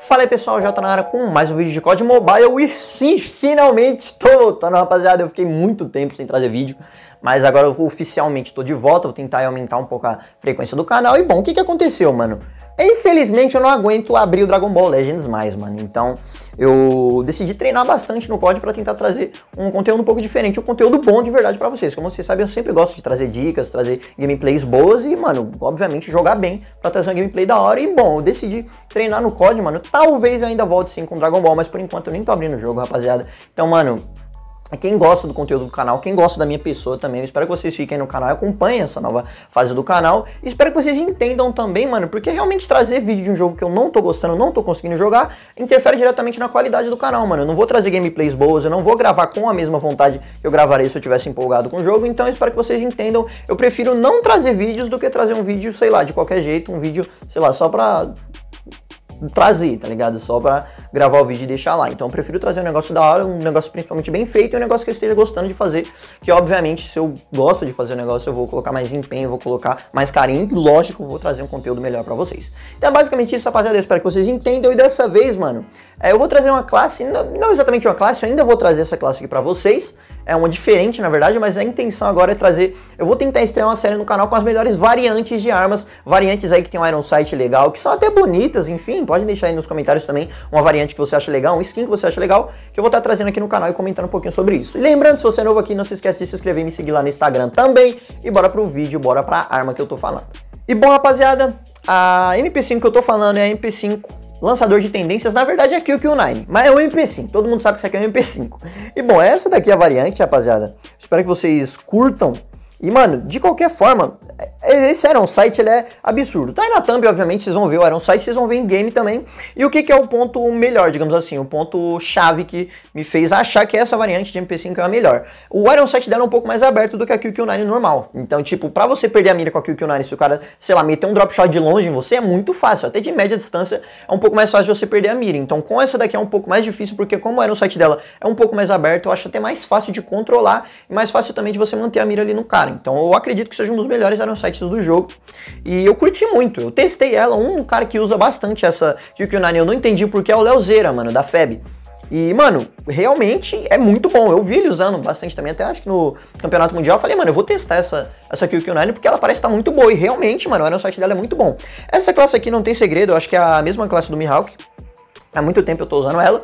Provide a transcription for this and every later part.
Fala aí pessoal, já tô na área com mais um vídeo de COD Mobile e sim, finalmente tô voltando rapaziada, eu fiquei muito tempo sem trazer vídeo, mas agora eu oficialmente tô de volta, vou tentar aumentar um pouco a frequência do canal e bom, o que que aconteceu mano? Infelizmente eu não aguento abrir o Dragon Ball Legends mais, mano. Então eu decidi treinar bastante no COD para tentar trazer um conteúdo um pouco diferente, um conteúdo bom de verdade para vocês. Como vocês sabem, eu sempre gosto de trazer dicas, trazer gameplays boas e, mano, obviamente jogar bem para trazer uma gameplay da hora. E bom, eu decidi treinar no COD, mano. Talvez eu ainda volte sim com Dragon Ball, mas por enquanto eu nem tô abrindo o jogo, rapaziada. Então, mano, quem gosta do conteúdo do canal, quem gosta da minha pessoa também, eu espero que vocês fiquem no canal e acompanhem essa nova fase do canal. E espero que vocês entendam também, mano, porque realmente trazer vídeo de um jogo que eu não tô gostando, não tô conseguindo jogar, interfere diretamente na qualidade do canal, mano. Eu não vou trazer gameplays boas, eu não vou gravar com a mesma vontade que eu gravaria se eu tivesse empolgado com o jogo, então eu espero que vocês entendam. Eu prefiro não trazer vídeos do que trazer um vídeo, sei lá, de qualquer jeito, um vídeo, sei lá, só pra trazer, tá ligado? Só pra gravar o vídeo e deixar lá. Então eu prefiro trazer um negócio da hora, um negócio principalmente bem feito e um negócio que eu esteja gostando de fazer. Que obviamente, se eu gosto de fazer o um negócio, eu vou colocar mais empenho, vou colocar mais carinho e lógico, vou trazer um conteúdo melhor pra vocês. Então é basicamente isso, rapaziada. Eu espero que vocês entendam. E dessa vez, mano, é, eu vou trazer uma classe, não, não exatamente uma classe, eu ainda vou trazer essa classe aqui pra vocês é uma diferente, na verdade, mas a intenção agora é trazer. Eu vou tentar estrear uma série no canal com as melhores variantes de armas, variantes aí que tem um Iron Sight legal, que são até bonitas, enfim, pode deixar aí nos comentários também uma variante que você acha legal, um skin que você acha legal, que eu vou estar trazendo aqui no canal e comentando um pouquinho sobre isso. E lembrando, se você é novo aqui, não se esquece de se inscrever e me seguir lá no Instagram também. E bora pro vídeo, bora pra arma que eu tô falando. E bom, rapaziada, a MP5 que eu tô falando é a MP5 lançador de tendências, na verdade é QQ9, mas é um MP5, todo mundo sabe que isso aqui é um MP5. E bom, essa daqui é a variante, rapaziada. Espero que vocês curtam. E mano, de qualquer forma, esse Iron Sight ele é absurdo. Tá aí na thumb, obviamente, vocês vão ver o Iron Sight, vocês vão ver em game também. E o que, que é o ponto melhor, digamos assim, o ponto chave que me fez achar que essa variante de MP5 é a melhor. O Iron Sight dela é um pouco mais aberto do que a QQ9 normal. Então, tipo, pra você perder a mira com a QQ9, se o cara, sei lá, meter um drop shot de longe em você, é muito fácil. Até de média distância é um pouco mais fácil de você perder a mira. Então, com essa daqui é um pouco mais difícil, porque como o Iron Sight dela é um pouco mais aberto, eu acho até mais fácil de controlar e mais fácil também de você manter a mira ali no cara. Então, eu acredito que seja um dos melhores Iron Sights do jogo. E eu curti muito. Eu testei ela. Um cara que usa bastante essa QQ9, eu não entendi porque é o Leozeira, mano, da FEB. E, mano, realmente é muito bom. Eu vi ele usando bastante também, até acho que no Campeonato Mundial. Eu falei, mano, eu vou testar essa, essa QQ9 porque ela parece estar tá muito boa. E realmente, mano, o site dela é muito bom. Essa classe aqui não tem segredo, eu acho que é a mesma classe do Mihawk. Há muito tempo eu tô usando ela.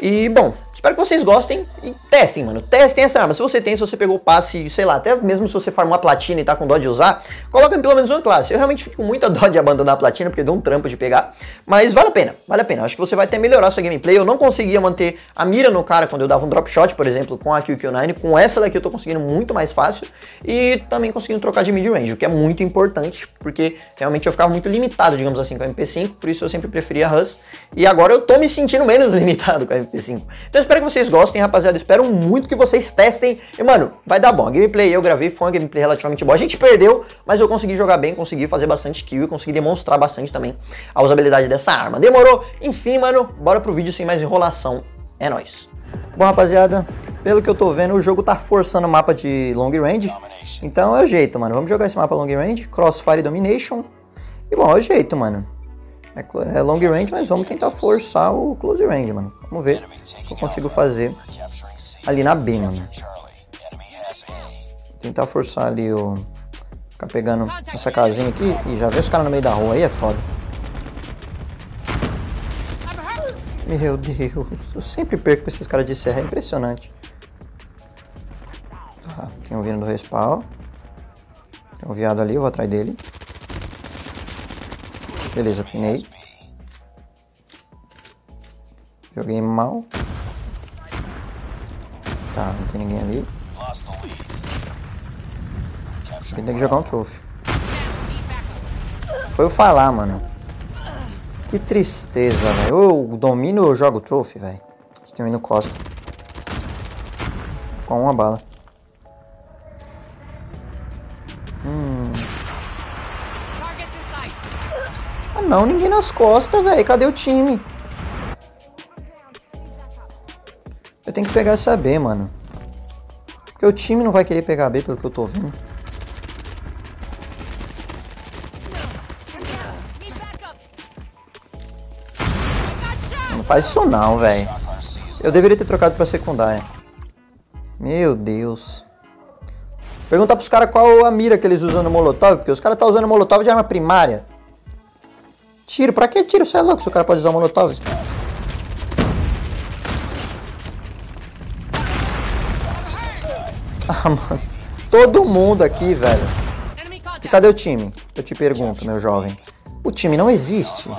E, bom, Espero que vocês gostem e testem, mano. Testem essa arma. Se você tem, se você pegou o passe, sei lá, até mesmo se você farmou a platina e tá com dó de usar, coloca pelo menos uma classe. Eu realmente fico com muita dó de abandonar a platina, porque deu um trampo de pegar. Mas vale a pena, vale a pena. Acho que você vai até melhorar sua gameplay. Eu não conseguia manter a mira no cara quando eu dava um drop shot, por exemplo, com a QQ9. Com essa daqui eu tô conseguindo muito mais fácil. E também conseguindo trocar de mid-range, o que é muito importante, porque realmente eu ficava muito limitado, digamos assim, com a MP5. Por isso eu sempre preferia a Hus. E agora eu tô me sentindo menos limitado com a MP5. Então espero que vocês gostem, rapaziada. Espero muito que vocês testem. E, mano, vai dar bom. A gameplay eu gravei, foi uma gameplay relativamente boa. A gente perdeu, mas eu consegui jogar bem, consegui fazer bastante kill e consegui demonstrar bastante também a usabilidade dessa arma. Demorou? Enfim, mano, bora pro vídeo sem mais enrolação. É nóis. Bom, rapaziada, pelo que eu tô vendo, o jogo tá forçando o mapa de long range. Então é o jeito, mano. Vamos jogar esse mapa long range, Crossfire Domination. E bom, é o jeito, mano. É, é long range, mas vamos tentar forçar o close range, mano. Vamos ver o que eu consigo fazer ali na B, mano. Tentar forçar ali o... Ficar pegando essa casinha aqui e já ver os caras no meio da rua. Aí é foda. Meu Deus. Eu sempre perco pra esses caras de serra. É impressionante. Tá, tem um vindo do respawn. Tem um viado ali, eu vou atrás dele. Beleza, pinei. Joguei mal. Tá, não tem ninguém ali. Tem que jogar um trophy. Foi eu falar, mano. Que tristeza, velho. Eu domino ou eu jogo trophy, velho. Tem um no costa. Com uma bala. Não, ninguém nas costas, velho. Cadê o time? Eu tenho que pegar essa B, mano. Porque o time não vai querer pegar a B, pelo que eu tô vendo. Não faz isso não, velho. Eu deveria ter trocado pra secundária. Meu Deus. Perguntar pros caras qual a mira que eles usam no Molotov, porque os caras estão tá usando Molotov de arma primária. Tiro, pra que tiro? Você é louco se o cara pode usar Molotov? Ah, mano. Todo mundo aqui, velho. E cadê o time? Eu te pergunto, meu jovem. O time não existe.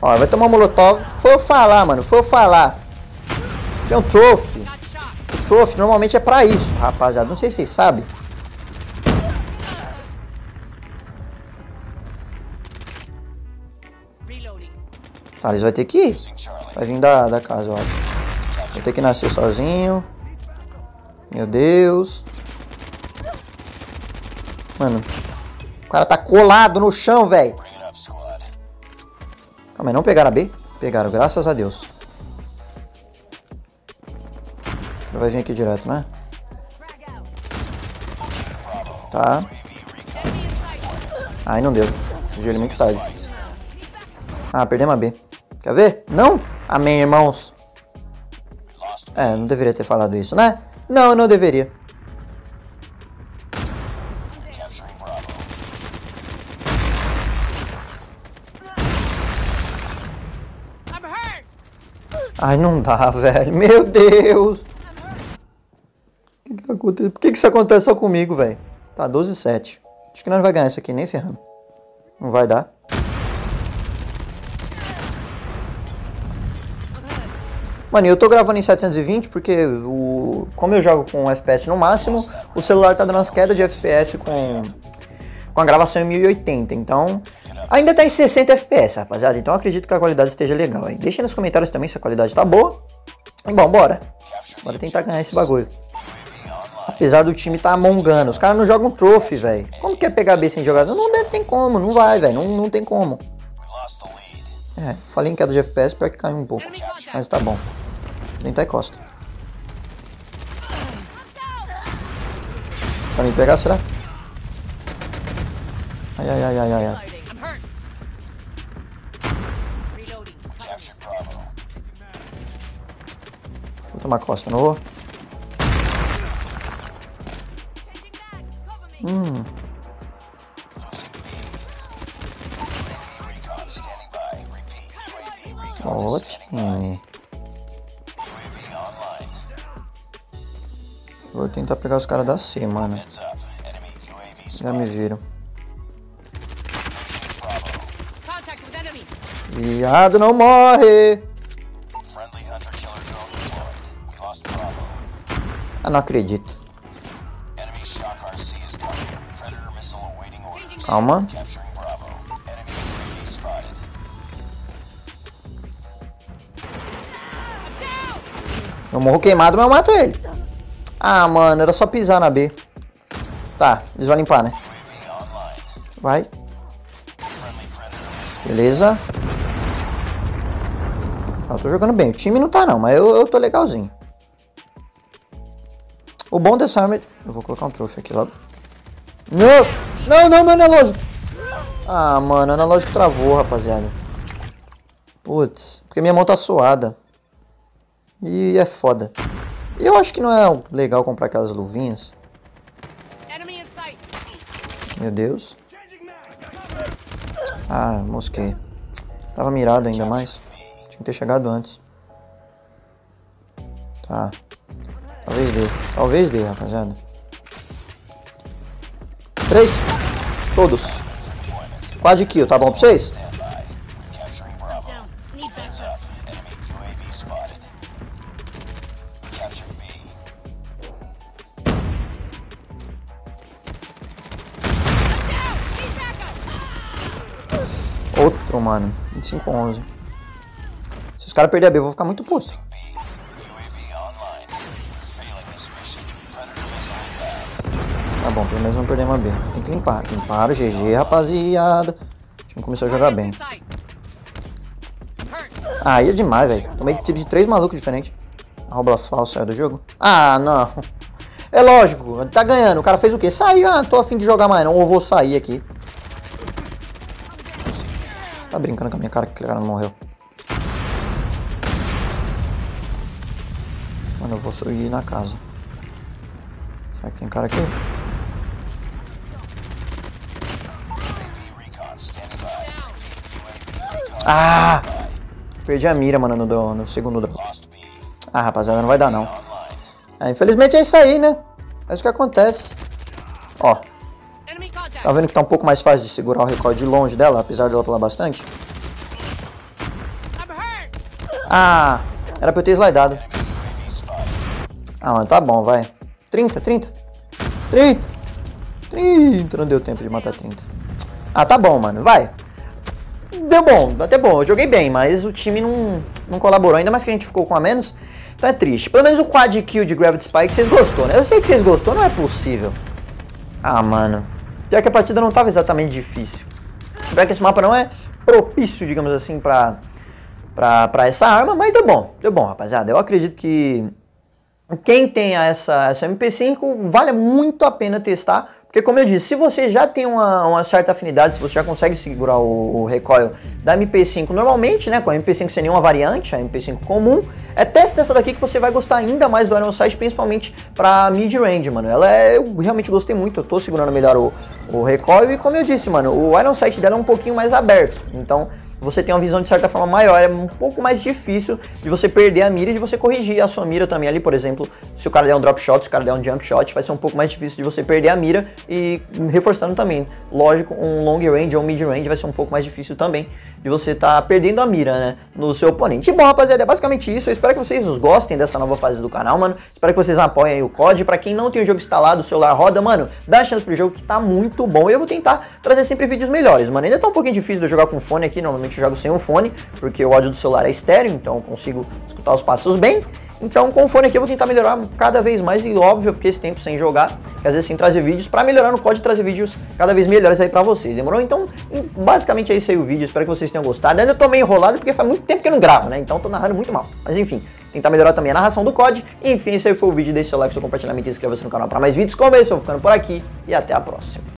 Ó, vai tomar molotov. Foi eu falar, mano. Foi eu falar. Tem um trophy. O trophy normalmente é pra isso, rapaziada. Não sei se vocês sabem. Tá, eles vão ter que ir. Vai vir da, da casa, eu acho. Vou ter que nascer sozinho. Meu Deus. Mano. O cara tá colado no chão, velho. Calma aí, não pegaram a B? Pegaram, graças a Deus. Ele vai vir aqui direto, né? Tá. Ai, não deu. Ele muito tarde. Ah, perdemos a B. Quer ver? Não? Amém, irmãos. É, não deveria ter falado isso, né? Não, eu não deveria. Ai, não dá, velho. Meu Deus. O que, que tá acontecendo? Por que, que isso acontece só comigo, velho? Tá, 12 e 7. Acho que nós não vai ganhar isso aqui nem ferrando. Não vai dar. Mano, eu tô gravando em 720 porque o, como eu jogo com FPS no máximo, o celular tá dando umas quedas de FPS com, com a gravação em 1080. Então, ainda tá em 60 FPS, rapaziada. Então acredito que a qualidade esteja legal aí. Deixa nos comentários também se a qualidade tá boa. E bom, bora. Bora tentar ganhar esse bagulho. Apesar do time tá mongando. Os caras não jogam trophy, velho. Como que é pegar B sem jogador? Não, não tem como, não vai, velho. Não, não tem como. É, falei em queda de FPS, pior que caiu um pouco. Mas tá bom. Tentar e costa. Vai me pegar, será? Ai, ai, ai, ai, ai, ai. Vou tomar costa, não vou? Hum. Ótimo. Vou tentar pegar os caras da C, mano. Já me viram. Viado não morre! Ah, não acredito. Calma. Eu morro queimado, mas eu mato ele. Ah, mano, era só pisar na B. Tá, eles vão limpar, né? Vai. Beleza. Eu tô jogando bem. O time não tá não, mas eu, eu tô legalzinho. O bom dessa arma... Eu vou colocar um troféu aqui logo. Não! Não, não, meu analógico! Ah, mano, o analógico travou, rapaziada. Putz, porque minha mão tá suada. E é foda. Eu acho que não é legal comprar aquelas luvinhas. Meu Deus. Ah, mosquei. Tava mirado ainda mais. Tinha que ter chegado antes. Tá. Talvez dê. Talvez dê, rapaziada. Três. Todos. Quad kill, tá bom pra vocês? Outro, mano. 25 11. Se os caras perderem a B, eu vou ficar muito puto. Tá bom, pelo menos não perdemos a B. Tem que limpar. Limparam, GG, rapaziada. O time começou a jogar bem. Ah, é demais, velho. Tomei tiro de três malucos diferentes. A rouba falsa do jogo. Ah, não. É lógico, tá ganhando. O cara fez o quê? Saiu, ah, tô afim de jogar mais não. Ou vou sair aqui. Tá brincando com a minha cara que aquele cara não morreu. Mano, eu vou subir na casa. Será que tem cara aqui? Ah! Perdi a mira, mano, no, no segundo drop. Ah, rapaziada, não vai dar, não. É, infelizmente é isso aí, né? É isso que acontece. Ó. Tá vendo que tá um pouco mais fácil de segurar o recorde de longe dela, apesar dela pular bastante? Ah, era pra eu ter slidado. Ah, mano, tá bom, vai. 30, 30. 30. 30. Não deu tempo de matar 30. Ah, tá bom, mano, vai. Deu bom, até bom. Eu joguei bem, mas o time não, não colaborou. Ainda mais que a gente ficou com a menos. Então é triste. Pelo menos o quad kill de Gravity Spike vocês gostou, né? Eu sei que vocês gostou, não é possível. Ah, mano. Pior que a partida não tava exatamente difícil. Pior que esse mapa não é propício, digamos assim, pra, pra, pra essa arma, mas deu bom. Deu bom, rapaziada. Eu acredito que quem tem essa, essa MP5 vale muito a pena testar, porque como eu disse, se você já tem uma, uma certa afinidade, se você já consegue segurar o, o, recoil da MP5 normalmente, né, com a MP5 sem nenhuma variante, a MP5 comum, é teste essa daqui que você vai gostar ainda mais do Iron Sight, principalmente pra mid-range, mano. Ela é, eu realmente gostei muito, eu tô segurando melhor o, o recoil e como eu disse, mano, o Iron Sight dela é um pouquinho mais aberto, então você tem uma visão de certa forma maior, é um pouco mais difícil de você perder a mira e de você corrigir a sua mira também ali, por exemplo, se o cara der um drop shot, se o cara der um jump shot, vai ser um pouco mais difícil de você perder a mira e reforçando também, lógico, um long range ou mid range vai ser um pouco mais difícil também de você estar tá perdendo a mira, né, no seu oponente. E bom, rapaziada, é basicamente isso, eu espero que vocês gostem dessa nova fase do canal, mano, espero que vocês apoiem o COD, pra quem não tem o jogo instalado, o celular roda, mano, dá chance pro jogo que tá muito bom. E eu vou tentar trazer sempre vídeos melhores, mano, ainda tá um pouquinho difícil de eu jogar com fone aqui, normalmente eu jogo sem o fone, porque o áudio do celular é estéreo, então eu consigo escutar os passos bem. Então com o fone aqui eu vou tentar melhorar cada vez mais e óbvio eu fiquei esse tempo sem jogar, que às vezes sem trazer vídeos, para melhorar no código trazer vídeos cada vez melhores aí pra vocês, demorou? Então basicamente é isso aí o vídeo, espero que vocês tenham gostado. Ainda tô meio enrolado porque faz muito tempo que eu não gravo, né? Então tô narrando muito mal. Mas enfim, tentar melhorar também a narração do COD. Enfim, esse aí foi o vídeo, deixe seu like, seu compartilhamento e inscreva-se no canal para mais vídeos como esse. Eu vou ficando por aqui e até a próxima.